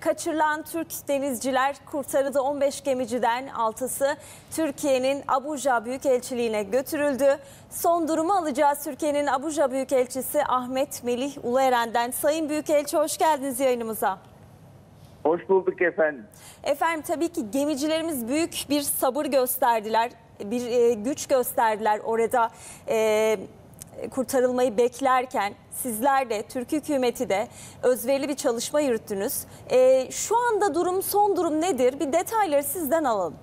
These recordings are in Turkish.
kaçırılan Türk denizciler kurtarıldı. 15 gemiciden 6'sı Türkiye'nin Abuja Büyükelçiliğine götürüldü. Son durumu alacağız. Türkiye'nin Abuja Büyükelçisi Ahmet Melih Ulueren'den. Sayın Büyükelçi hoş geldiniz yayınımıza. Hoş bulduk efendim. Efendim tabii ki gemicilerimiz büyük bir sabır gösterdiler. Bir e, güç gösterdiler orada e, kurtarılmayı beklerken. Sizler de Türk hükümeti de özverili bir çalışma yürüttünüz. E, şu anda durum son durum nedir? Bir detayları sizden alalım.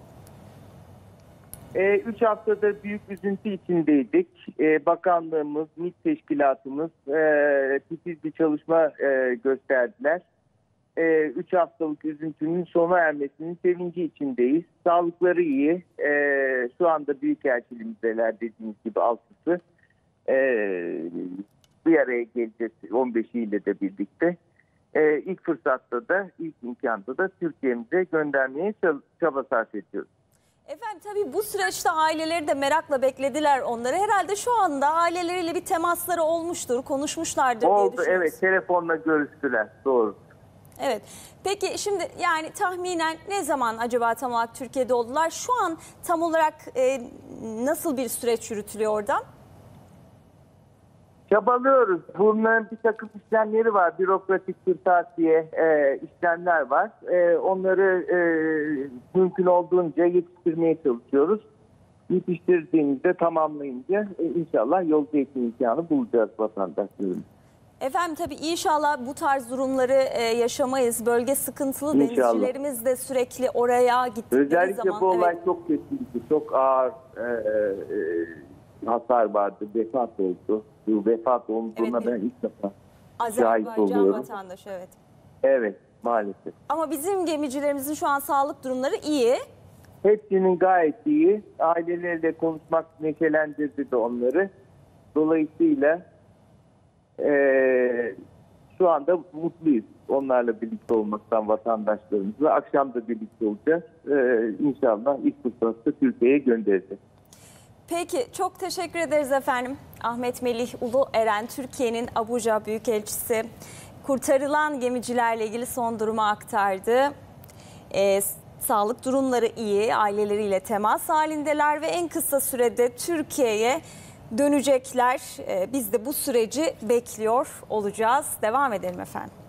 Ee, üç haftadır büyük üzüntü içindeydik. Ee, bakanlığımız, MİT teşkilatımız e, titiz bir çalışma e, gösterdiler. E, üç haftalık üzüntünün sona ermesinin sevinci içindeyiz. Sağlıkları iyi. E, şu anda Büyükelçiliğimizdeler dediğiniz gibi altısı. E, bir araya geleceğiz 15'i ile de birlikte. E, ilk fırsatta da, ilk imkanda da Türkiye'mize göndermeye çab- çaba sarf ediyoruz. Efendim tabii bu süreçte aileleri de merakla beklediler onları. Herhalde şu anda aileleriyle bir temasları olmuştur, konuşmuşlardır diye Oldu düşünüyoruz. evet telefonla görüştüler doğru. Evet. Peki şimdi yani tahminen ne zaman acaba tam olarak Türkiye'de oldular? Şu an tam olarak e, nasıl bir süreç yürütülüyor orada? Çabalıyoruz. Bunların bir takım işlemleri var. Bürokratik kırtasiye e, işlemler var. E, onları e, mümkün olduğunca yetiştirmeye çalışıyoruz. Yetiştirdiğimizde tamamlayınca e, inşallah yolcu eğitim imkanı bulacağız vatandaşlarımız. Efendim tabii inşallah bu tarz durumları e, yaşamayız. Bölge sıkıntılı İnşallah. denizcilerimiz de sürekli oraya gittikleri Özellikle zaman. bu olay evet, çok kötüydü. Çok ağır e, e, hasar vardı. Vefat oldu. Bu vefat olduğuna Evet. ben ilk defa şahit Azerbaycan oluyorum. vatandaşı evet. Evet maalesef. Ama bizim gemicilerimizin şu an sağlık durumları iyi. Hepsinin gayet iyi. Aileleriyle konuşmak neşelendirdi de onları. Dolayısıyla eee, şu anda mutluyuz. Onlarla birlikte olmaktan vatandaşlarımızla. Akşam da birlikte olacağız. Eee inşallah ilk fırsatta Türkiye'ye göndereceğiz. Peki çok teşekkür ederiz efendim. Ahmet Melih Ulu Eren Türkiye'nin Abuja Büyükelçisi kurtarılan gemicilerle ilgili son durumu aktardı. Ee, sağlık durumları iyi, aileleriyle temas halindeler ve en kısa sürede Türkiye'ye dönecekler. Ee, biz de bu süreci bekliyor olacağız. Devam edelim efendim.